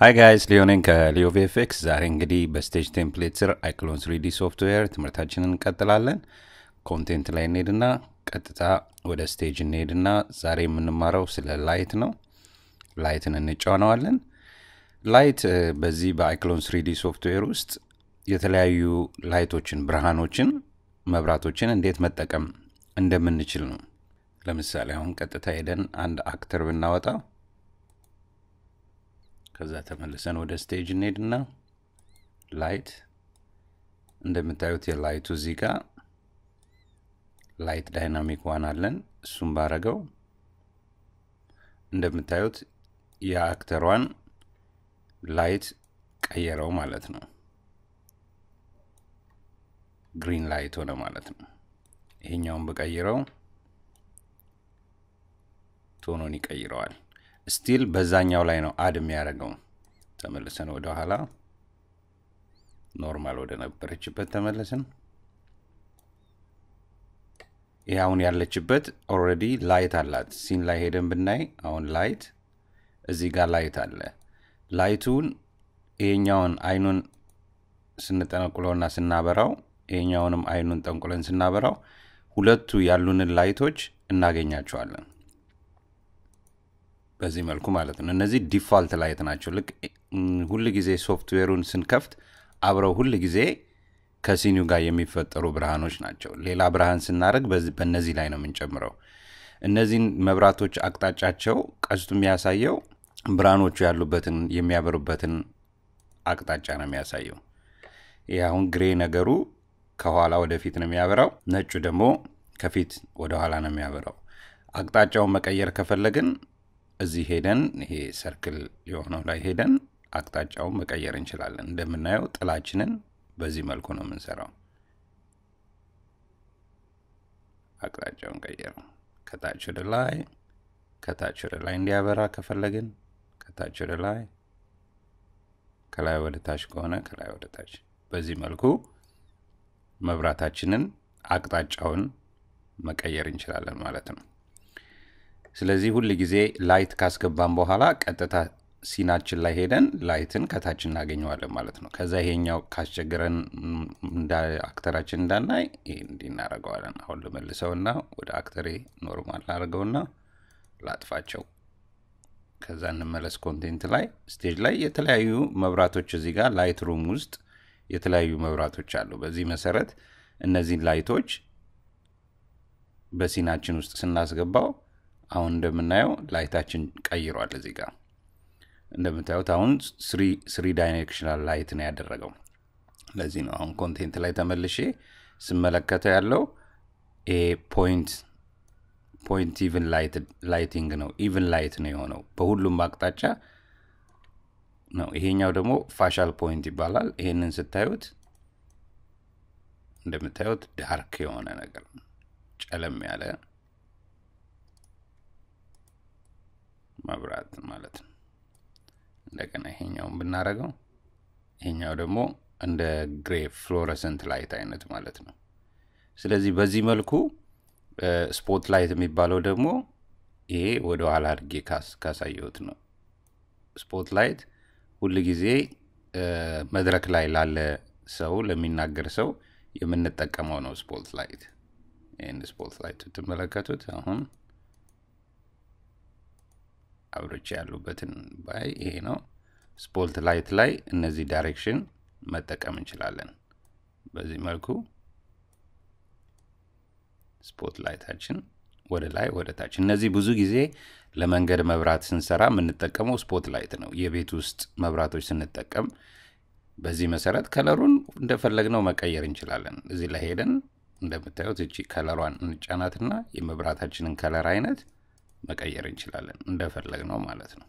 Hi guys ሊዮ ነኝ ከሊዮ VFX። ዛሬ እንግዲህ በ stage template ስር iClone 3D ሶፍትዌር ትምህርታችንን እንቀጥላለን። content ላይ እንሄድና ቀጥታ ወደ stage እንሄድና ዛሬ የምንማረው ስለ light ነው። light ን እንጫነዋለን። light እ፣ በዚህ በ iClone 3D ሶፍትዌር ውስጥ የተለያዩ light ኦችን፣ ብርሃኖችን፣ መብራቶችን እንዴት መጠቀም እንደምንችል ነው። ለምሳሌ አሁን ቀጥታ ሄደን አንድ actor ብናወጣ ከዛ ተመልሰን ወደ stage እንሄድና light እንደምታዩት የ light ኡ እዚህ ጋር light dynamic one አለን። እሱም ባረገው እንደምታዩት የ actor ኣን light ቀየረው ማለት ነው። green light ሆነ ማለት ነው። ይሄኛውን ብቀይረው tone ኡን ይቀይረዋል። still በዛኛው ላይ ነው አድ የሚያደርገው። ተመልሰን ወደ ኋላ normal ወደ ነበረችበት ተመለስን። ይህ አሁን ያለችበት already light አላት። scene ላይ ሄደን ብናይ አሁን light እዚህ ጋር light አለ። light ኡን ይሄኛውን አይኑን ስንጠነቁለውና ስናበራው ይሄኛውንም አይኑን ጠንቁለን ስናበራው ሁለቱ ያሉንን light ኦች እናገኛቸዋለን። በዚህ መልኩ ማለት ነው። እነዚህ default light ናቸው። ልክ ሁል ጊዜ ሶፍትዌሩን ስንከፍት አብረው ሁል ጊዜ ከ scene ኡ ጋር የሚፈጠሩ ብርሃኖች ናቸው። ሌላ ብርሃን ስናደርግ በእነዚህ ላይ ነው የምንጨምረው። እነዚህን መብራቶች አቅጣጫቸው ቀስቱ የሚያሳየው ብርሃኖቹ ያሉበትን የሚያበሩበትን አቅጣጫ ነው የሚያሳየው። ይህ አሁን ግሬ ነገሩ ከኋላ ወደፊት ነው የሚያበራው፣ ነጩ ደግሞ ከፊት ወደ ኋላ ነው የሚያበራው። አቅጣጫውን መቀየር ከፈለግን እዚህ ሄደን ይሄ ሰርክል የሆነው ላይ ሄደን አቅጣጫውን መቀየር እንችላለን። እንደምናየው ጥላችንን በዚህ መልኩ ነው የምንሰራው። አቅጣጫውን ቀየረው። ከታች ወደ ላይ፣ ከታች ወደ ላይ እንዲያበራ ከፈለግን ከታች ወደ ላይ፣ ከላይ ወደ ታች ከሆነ ከላይ ወደ ታች። በዚህ መልኩ መብራታችንን አቅጣጫውን መቀየር እንችላለን ማለት ነው። ስለዚህ ሁል ጊዜ light ካስገባን በኋላ ቀጥታ scene ኣችን ላይ ሄደን light ን ከታች እናገኘዋለን ማለት ነው። ከዛ ይሄኛው እንዳ actor ኣችን እንዳናይ እንዲህ እናደርገዋለን። አሁን ልመልሰውና ወደ actor ኤ normal ላደርገውና ላጥፋቸው። ከዛ እንመለስ content ላይ stage ላይ የተለያዩ መብራቶች እዚህ ጋር light room ውስጥ የተለያዩ መብራቶች አሉ። በዚህ መሰረት እነዚህን light ኦች በ scene ኣችን ውስጥ ስናስገባው አሁን እንደምናየው light ኣችን ቀይሯል። እዚህ ጋር እንደምታዩት አሁን three directional light ነው ያደረገው። ለዚህ ነው አሁን content ላይ ተመልሼ ስመለከተው ያለው ይሄ point point lighting ነው። even light ነው የሆነው በሁሉም አቅጣጫ ነው። ይሄኛው ደግሞ facial point ይባላል። ይሄንን ስታዩት እንደምታዩት dark የሆነ ነገር ጨለም ያለ መብራት ማለት ነው። እንደገና ይሄኛውን ብናደርገው ይሄኛው ደግሞ እንደ gray fluorescent light አይነት ማለት ነው። ስለዚህ በዚህ መልኩ spot light የሚባለው ደግሞ ይሄ ወደ ኋላ አድርጌ ካሳየሁት ነው። spot light ሁል ጊዜ መድረክ ላይ ላለ ሰው ለሚናገር ሰው የምንጠቀመው ነው። spot light ይህን spot light ትመለከቱት አሁን አብሮች ያሉበትን ባይ ይሄ ነው። spot light ላይ እነዚህ direction መጠቀም እንችላለን። በዚህ መልኩ spot light ኣችን ወደ ላይ ወደ ታች። እነዚህ ብዙ ጊዜ ለመንገድ መብራት ስንሰራ የምንጠቀመው spot light ነው። የቤት ውስጥ መብራቶች ስንጠቀም በዚህ መሰረት color ኡን እንደፈለግነው መቀየር እንችላለን። እዚህ ላይ ሄደን እንደምታዩት እቺ color ኣን እንጫናትና የመብራታችንን color አይነት መቀየር እንችላለን እንደፈለግነው ማለት ነው።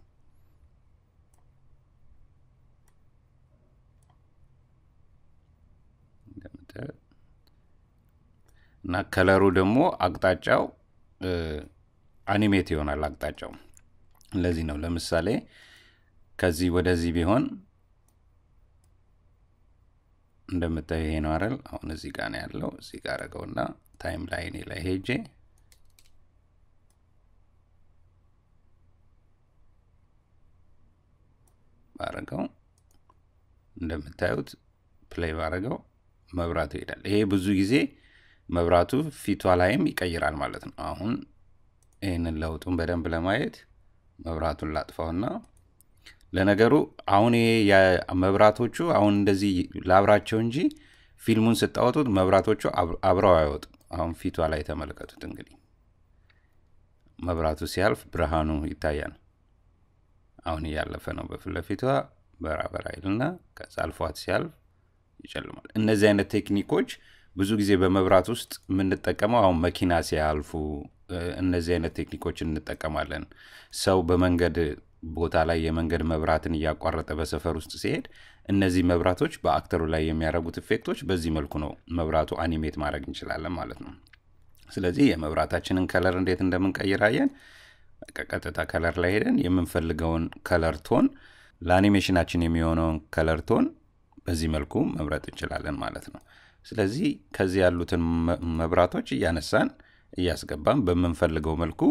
እና ከለሩ ደግሞ አቅጣጫው አኒሜት ይሆናል። አቅጣጫው ለዚህ ነው። ለምሳሌ ከዚህ ወደዚህ ቢሆን እንደምታዩ ይሄ ነው አይደል? አሁን እዚህ ጋር ነው ያለው። እዚህ ጋር አረገውና timeline ኤ ላይ ሄጄ ባረገው እንደምታዩት play ባረገው መብራቱ ይሄዳል። ይሄ ብዙ ጊዜ መብራቱ ፊቷ ላይም ይቀይራል ማለት ነው። አሁን ይህንን ለውጡን በደንብ ለማየት መብራቱን ላጥፋውና ለነገሩ አሁን መብራቶቹ አሁን እንደዚህ ላብራቸው እንጂ ፊልሙን ስታወጡት መብራቶቹ አብረው አይወጡም። አሁን ፊቷ ላይ ተመልከቱት። እንግዲህ መብራቱ ሲያልፍ ብርሃኑ ይታያል። አሁን እያለፈ ነው በፊት ለፊቷ በራ በራ ይልና ከዛ አልፏት ሲያልፍ ይጨልማል። እነዚህ አይነት ቴክኒኮች ብዙ ጊዜ በመብራት ውስጥ የምንጠቀመው አሁን መኪና ሲያልፉ እነዚህ አይነት ቴክኒኮች እንጠቀማለን። ሰው በመንገድ ቦታ ላይ የመንገድ መብራትን እያቋረጠ በሰፈር ውስጥ ሲሄድ እነዚህ መብራቶች በ actor ኡ ላይ የሚያደርጉት effect ኦች በዚህ መልኩ ነው መብራቱ animate ማድረግ እንችላለን ማለት ነው። ስለዚህ የመብራታችንን color እንዴት እንደምንቀይራየን ቀጥታ color ላይ ሄደን የምንፈልገውን color tone ለ animation ኣችን የሚሆነውን color tone በዚህ መልኩ መምረጥ እንችላለን ማለት ነው። ስለዚህ ከዚህ ያሉትን መብራቶች እያነሳን እያስገባን በምንፈልገው መልኩ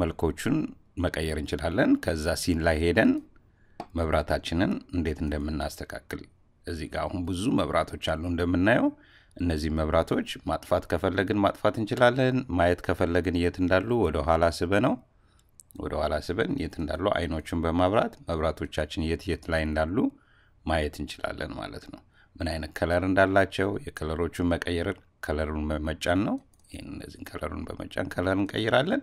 መልኮቹን መቀየር እንችላለን። ከዛ ሲን ላይ ሄደን መብራታችንን እንዴት እንደምናስተካክል እዚህ ጋር አሁን ብዙ መብራቶች አሉ እንደምናየው። እነዚህ መብራቶች ማጥፋት ከፈለግን ማጥፋት እንችላለን። ማየት ከፈለግን የት እንዳሉ ወደ ኋላ ስበ ነው ወደ ስበን የት እንዳሉ አይኖቹን በማብራት መብራቶቻችን የት የት ላይ እንዳሉ ማየት እንችላለን ማለት ነው። ምን አይነት ከለር እንዳላቸው የከለሮቹን መቀየር color ኡን መጫን ነው። ይህን እነዚህን color ኡን በመጫን color እንቀይራለን።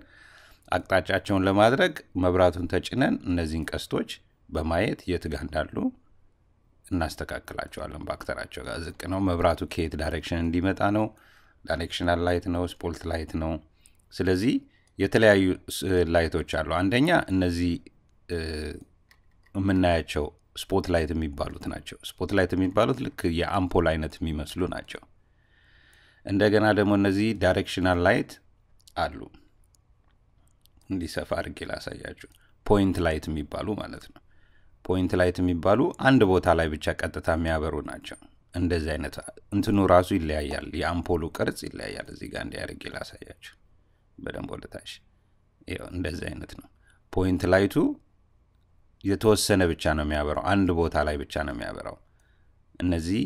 አቅጣጫቸውን ለማድረግ መብራቱን ተጭነን እነዚህን ቀስቶች በማየት የት ጋር እንዳሉ እናስተካክላቸዋለን። በ actor ኣቸው ጋር ዝቅ ነው። መብራቱ ከየት direction እንዲመጣ ነው። directional light ነው፣ spot light ነው። ስለዚህ የተለያዩ light ኦች አሉ። አንደኛ እነዚህ የምናያቸው spot light የሚባሉት ናቸው። spot light የሚባሉት ልክ የአምፖል አይነት የሚመስሉ ናቸው። እንደገና ደግሞ እነዚህ directional light አሉ። እንዲሰፋ አድርጌ ላሳያችሁ። point light የሚባሉ ማለት ነው። point light የሚባሉ አንድ ቦታ ላይ ብቻ ቀጥታ የሚያበሩ ናቸው። እንደዚህ አይነት እንትኑ ራሱ ይለያያል። የአምፖሉ ቅርጽ ይለያያል። እዚህ ጋር እንዲህ አድርጌ ላሳያችሁ በደንብ ወደታች። እንደዚህ አይነት ነው። point light ኡ የተወሰነ ብቻ ነው የሚያበራው። አንድ ቦታ ላይ ብቻ ነው የሚያበራው። እነዚህ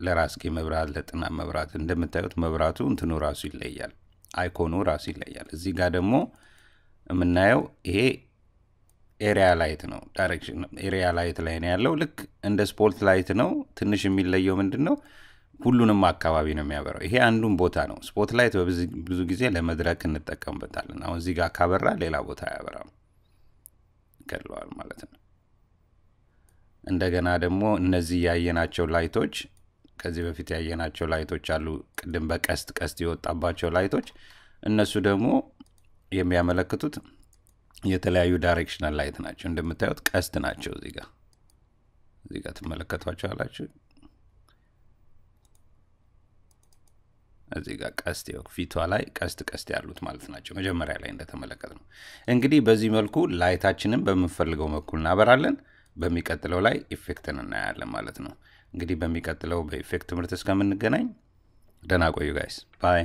ለራስጌ መብራት፣ ለጥናት መብራት እንደምታዩት መብራቱ እንትኑ ራሱ ይለያል። icon ኡ ራሱ ይለያል። እዚህ ጋር ደግሞ የምናየው ይሄ area light ነው። direction area light ላይ ነው ያለው። ልክ እንደ spot light ነው። ትንሽ የሚለየው ምንድን ነው? ሁሉንም አካባቢ ነው የሚያበራው። ይሄ አንዱን ቦታ ነው። spot light ብዙ ጊዜ ለመድረክ እንጠቀምበታለን። አሁን እዚህ ጋር ካበራ ሌላ ቦታ አያበራም፣ ይገድለዋል ማለት ነው። እንደገና ደግሞ እነዚህ ያየናቸው light ኦች ከዚህ በፊት ያየናቸው light ኦች አሉ። ቅድም በቀስት ቀስት የወጣባቸው light ኦች እነሱ ደግሞ የሚያመለክቱት የተለያዩ directional light ናቸው። እንደምታዩት ቀስት ናቸው። እዚህ ጋር እዚህ ጋር ትመለከቷቸው አላችሁ። እዚህ ጋር ቀስት ፊቷ ላይ ቀስት ቀስት ያሉት ማለት ናቸው። መጀመሪያ ላይ እንደተመለከት ነው። እንግዲህ በዚህ መልኩ light ኣችንን በምንፈልገው መልኩ እናበራለን። በሚቀጥለው ላይ effect ን እናያለን ማለት ነው። እንግዲህ በሚቀጥለው በ effect ትምህርት እስከምንገናኝ ደህና ቆዩ guys bye